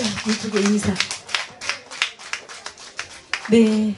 이쪽에 인사. 네.